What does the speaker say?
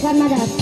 sus.